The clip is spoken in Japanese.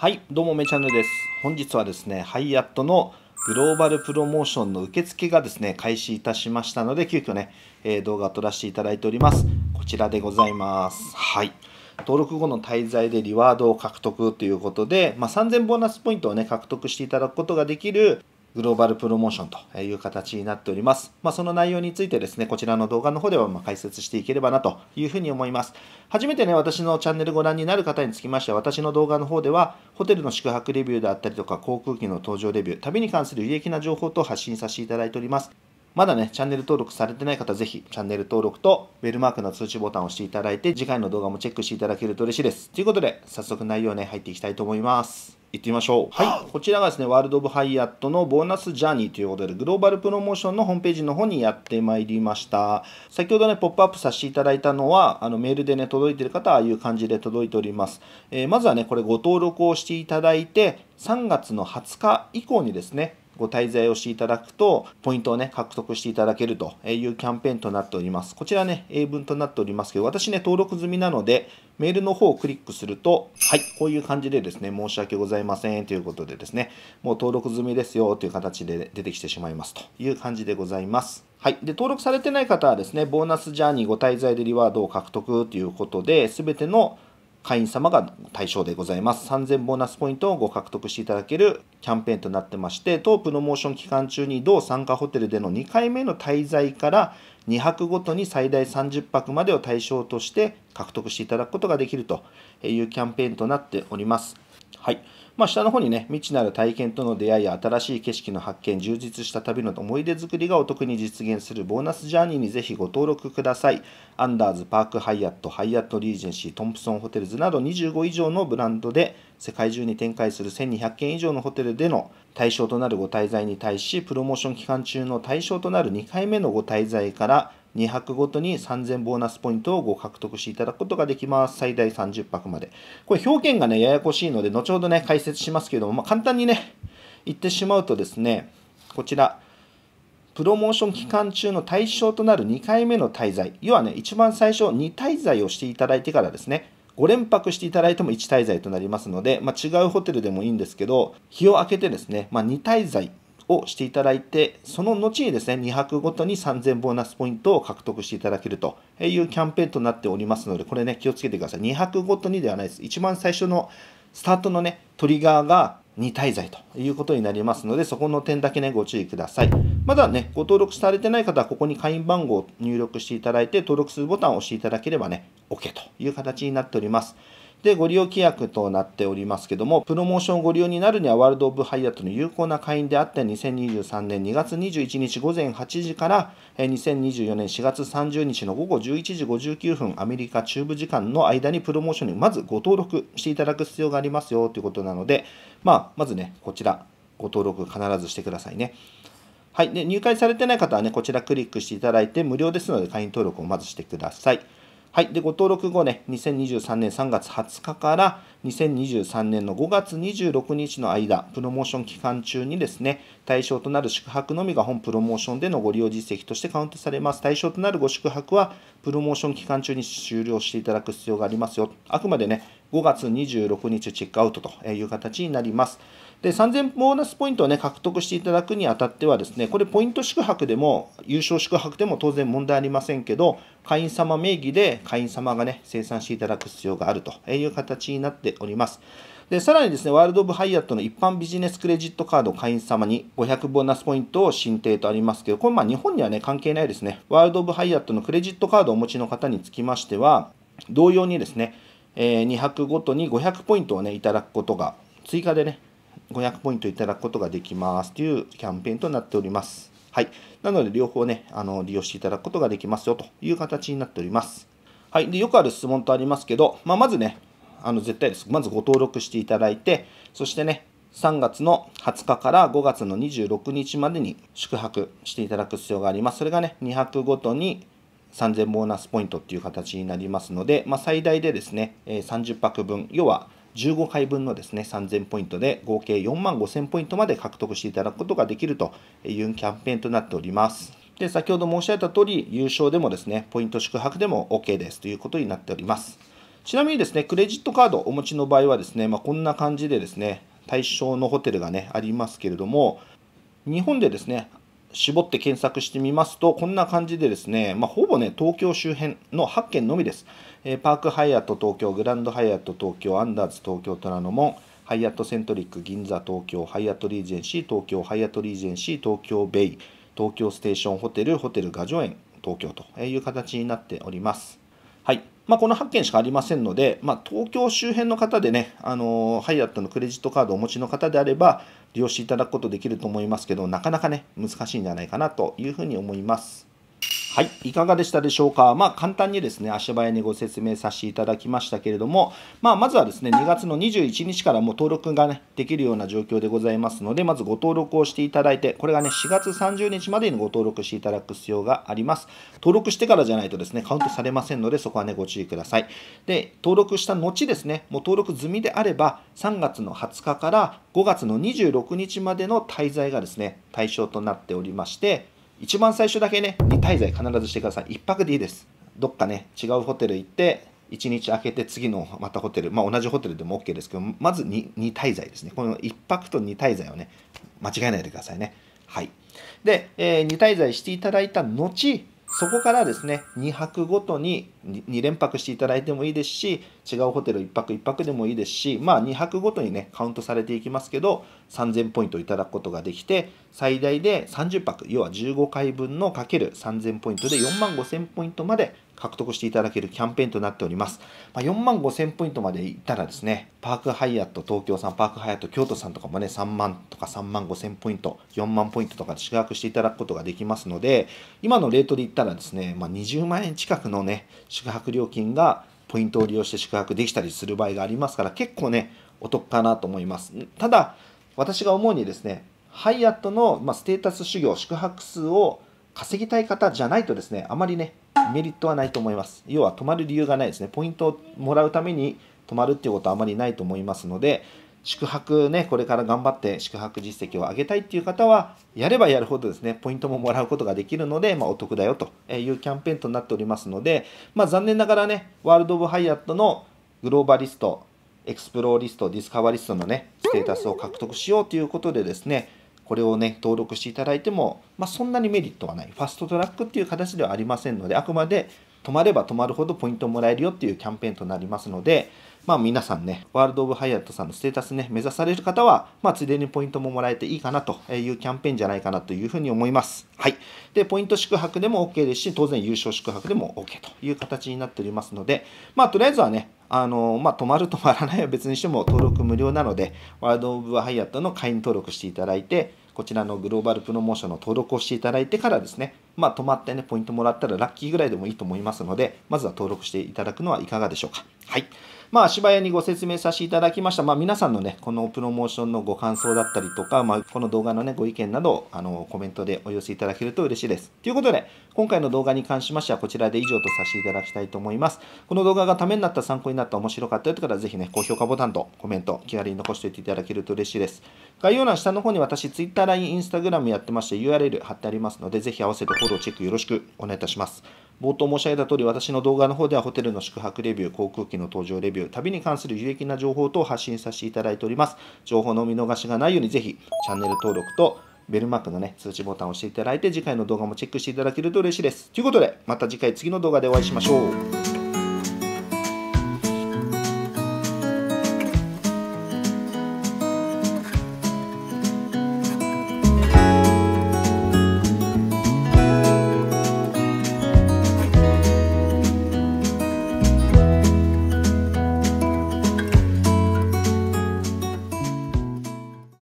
はい、どうもめチャンネルです。本日はですね、ハイアットのグローバルプロモーションの受付がですね、開始いたしましたので、急遽ね、えー動画を撮らせていただいております。こちらでございます。はい。登録後の滞在でリワードを獲得ということで、まあ、3000ボーナスポイントをね、獲得していただくことができるグローバルプロモーションという形になっております。まあ、その内容についてですね、こちらの動画の方ではま解説していければなというふうに思います。初めてね、私のチャンネルご覧になる方につきましては、私の動画の方では、ホテルの宿泊レビューであったりとか、航空機の搭乗レビュー、旅に関する有益な情報と発信させていただいております。まだね、チャンネル登録されてない方、ぜひチャンネル登録とベルマークの通知ボタンを押していただいて、次回の動画もチェックしていただけると嬉しいです。ということで、早速内容ね、入っていきたいと思います。行ってみましょう。はい。こちらがですね、ワールド・オブ・ハイアットのボーナスジャーニーということで、グローバルプロモーションのホームページの方にやってまいりました。先ほどね、ポップアップさせていただいたのは、あのメールでね、届いている方は、ああいう感じで届いております。えーまずはね、これご登録をしていただいて、3月の20日以降にですね、ご滞在をしていただくと、ポイントをね、獲得していただけるというキャンペーンとなっております。こちらね、英文となっておりますけど、私ね、登録済みなので、メールの方をクリックすると、はい、こういう感じでですね、申し訳ございませんということでですね、もう登録済みですよという形で出てきてしまいますという感じでございます。はい。で、登録されてない方はですね、ボーナスジャーニーご滞在でリワードを獲得ということで、すべての会員様が対象でございます。3000ボーナスポイントをご獲得していただけるキャンペーンとなってまして、当プロモーション期間中に同参加ホテルでの2回目の滞在から2泊ごとに最大30泊までを対象として獲得していただくことができるというキャンペーンとなっております。はい。まあ、下の方にね、未知なる体験との出会いや新しい景色の発見、充実した旅の思い出作りがお得に実現するボーナスジャーニーにぜひご登録ください。アンダーズ、パークハイアット、ハイアットリージェンシー、トンプソンホテルズなど25以上のブランドで世界中に展開する1200件以上のホテルでの対象となるご滞在に対し、プロモーション期間中の対象となる2回目のご滞在から2泊ごとに3000ボーナスポイントをご獲得していただくことができます。最大30泊まで。これ表現がね、ややこしいので、後ほどね、解説しますけれども、まあ、簡単にね、言ってしまうとですね、こちら、プロモーション期間中の対象となる2回目の滞在、要はね、一番最初、2滞在をしていただいてからですね、5連泊していただいても1滞在となりますので、まあ、違うホテルでもいいんですけど、日を明けてですね、まあ、2滞在をしていただいて、その後にですね、2泊ごとに3000ボーナスポイントを獲得していただけるというキャンペーンとなっておりますので、これね、気をつけてください。2泊ごとにではないです。一番最初のスタートのね、トリガーが2滞在ということになりますので、そこの点だけね、ご注意ください。まだね、ご登録されてない方は、ここに会員番号を入力していただいて、登録するボタンを押していただければね、OK という形になっております。で、ご利用規約となっておりますけども、プロモーションをご利用になるには、ワールド・オブ・ハイアットの有効な会員であって、2023年2月21日午前8時から、2024年4月30日の午後11時59分、アメリカ中部時間の間にプロモーションにまずご登録していただく必要がありますよということなので、まあ、まずね、こちら、ご登録必ずしてくださいね。はい。で、入会されてない方はね、こちらクリックしていただいて、無料ですので会員登録をまずしてください。はい。で、ご登録後ね、2023年3月20日から2023年の5月26日の間、プロモーション期間中にですね、対象となる宿泊のみが本プロモーションでのご利用実績としてカウントされます。対象となるご宿泊は、プロモーション期間中に終了していただく必要がありますよ。あくまでね、5月26日チェックアウトという形になります。で、3000ボーナスポイントをね、獲得していただくにあたってはですね、これポイント宿泊でも、優勝宿泊でも当然問題ありませんけど、会員様名義で会員様がね、生産していただく必要があるという形になっております。で、さらにですね、ワールド・オブ・ハイアットの一般ビジネスクレジットカード会員様に500ボーナスポイントを申請とありますけど、これまあ日本にはね、関係ないですね。ワールド・オブ・ハイアットのクレジットカードをお持ちの方につきましては、同様にですね、えー2泊ごとに500ポイントをね、いただくことが、追加でね、500ポイントいただくことができますというキャンペーンとなっております。はい。なので、両方ね、あの利用していただくことができますよという形になっております。はい。で、よくある質問とありますけど、まあ、まずね、あの絶対です。まずご登録していただいて、そしてね、3月の20日から5月の26日までに宿泊していただく必要があります。それがね、2泊ごとに3000ボーナスポイントっていう形になりますので、まあ、最大でですね、30泊分、要は15回分のですね、3000ポイントで合計4万5000ポイントまで獲得していただくことができるというキャンペーンとなっております。で、先ほど申し上げた通り、優勝でもですね、ポイント宿泊でも OK ですということになっております。ちなみにですね、クレジットカードお持ちの場合はですね、まあ、こんな感じでですね、対象のホテルがね、ありますけれども、日本でですね、絞って検索してみますと、こんな感じでですね、まあ、ほぼね、東京周辺の8件のみです。えー、パークハイアット東京、グランドハイアット東京、アンダーズ東京、虎ノ門、ハイアットセントリック、銀座東京、ハイアットリージェンシー東京、ハイアットリージェンシー東京ベイ、東京ステーションホテル、ホテル雅叙園東京という形になっております。はいまあ、この8件しかありませんので、まあ、東京周辺の方でね、あのハイアットのクレジットカードをお持ちの方であれば、利用していただくことできると思いますけど、なかなかね、難しいんじゃないかなというふうに思います。はい、いかがでしたでしょうか？まあ、簡単にですね、足早にご説明させていただきましたけれども、まあ、まずはですね、2月の21日からもう登録がね、できるような状況でございますので、まずご登録をしていただいて、これがね、4月30日までにご登録していただく必要があります。登録してからじゃないとですね、カウントされませんので、そこはね、ご注意ください。で、登録した後ですね、もう登録済みであれば、3月の20日から5月の26日までの滞在がですね、対象となっておりまして、一番最初だけね、2滞在必ずしてください。1泊でいいです。どっかね、違うホテル行って、1日空けて次のまたホテル、まあ、同じホテルでも OK ですけど、まず 2, 2滞在ですね。この1泊と2滞在をね、間違えないでくださいね。はい。で、えー、2滞在していただいた後、そこからですね、2泊ごとに 2, 連泊していただいてもいいですし、違うホテル1泊1泊でもいいですし、まあ2泊ごとにね、カウントされていきますけど、3000ポイントいただくことができて、最大で30泊、要は15回分のかける3000ポイントで4万5000ポイントまで獲得していただけるキャンペーンとなっております。まあ、4万5000ポイントまでいったらですね、パークハイアット東京さん、パークハイアット京都さんとかもね、3万とか3万5000ポイント、4万ポイントとかで宿泊していただくことができますので、今のレートで言ったらですね、まあ、20万円近くのね、宿泊料金がポイントを利用して宿泊できたりする場合がありますから、結構ね、お得かなと思います。ただ、私が思うにですね、ハイアットの、まステータス修行、宿泊数を稼ぎたい方じゃないとですね、あまりね、メリットはないと思います。要は泊まる理由がないですね。ポイントをもらうために泊まるっていうことはあまりないと思いますので、宿泊ね、これから頑張って宿泊実績を上げたいっていう方は、やればやるほどですね、ポイントももらうことができるので、まあ、お得だよというキャンペーンとなっておりますので、まあ、残念ながらね、ワールド・オブ・ハイアットのグローバリスト、エクスプローリスト、ディスカバリストのね、ステータスを獲得しようということでですね、これをね、登録していただいても、まあ、そんなにメリットはない。ファストトラックっていう形ではありませんので、あくまで泊まれば泊まるほどポイントもらえるよっていうキャンペーンとなりますので、まあ皆さんね、ワールド・オブ・ハイアットさんのステータスね、目指される方は、まあついでにポイントももらえていいかなというキャンペーンじゃないかなというふうに思います。はい。で、ポイント宿泊でも OK ですし、当然優勝宿泊でも OK という形になっておりますので、まあとりあえずはね、あのまあ、泊まる泊まらないは別にしても登録無料なので、ワールド・オブ・ハイアットの会員登録していただいて、こちらのグローバルプロモーションの登録をしていただいてからですね、まあ、泊まってね、ポイントもらったらラッキーぐらいでもいいと思いますので、まずは登録していただくのはいかがでしょうか。はい。まあ、足早にご説明させていただきました。まあ、皆さんのね、このプロモーションのご感想だったりとか、まあ、この動画のね、ご意見など、あの、コメントでお寄せいただけると嬉しいです。ということで、今回の動画に関しましては、こちらで以上とさせていただきたいと思います。この動画がためになった、参考になった、面白かったよという方は、ぜひね、高評価ボタンとコメント、気軽に残しておいていただけると嬉しいです。概要欄下の方に私、Twitter、LINE、Instagram やってまして、URL 貼ってありますので、ぜひ合わせてフォロー、チェックよろしくお願いいたします。冒頭申し上げた通り、私の動画の方ではホテルの宿泊レビュー、航空機の搭乗レビュー、旅に関する有益な情報等を発信させていただいております。情報の見逃しがないように、ぜひチャンネル登録とベルマークのね、通知ボタンを押していただいて、次回の動画もチェックしていただけると嬉しいです。ということで、また次回次の動画でお会いしましょう。